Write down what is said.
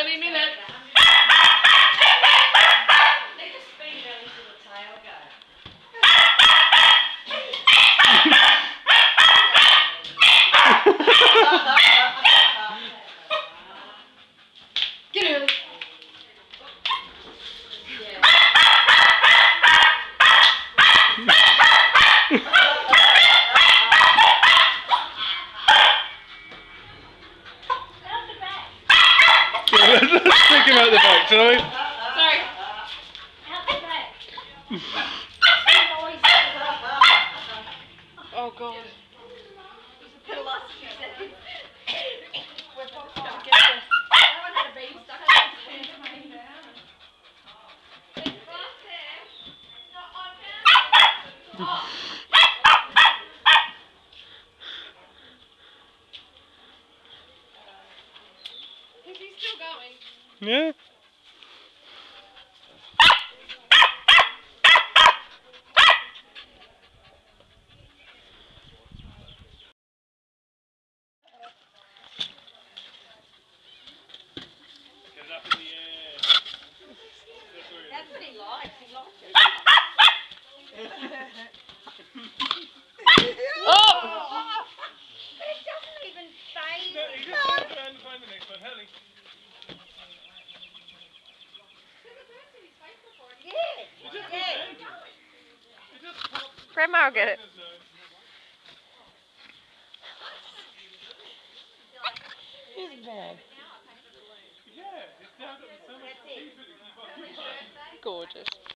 any minute. Gonna move? Sorry. oh god. Is he still going? Yeah. Get it up in the air. That's what he likes. He likes it. Oh! But it doesn't even faze No, you just turn around find the next one, Hurley. Yeah. Yeah. It just pops Grandma will get it. his nose. He's bad. Yeah, it's now got so much teeth in it. You've got- Gorgeous.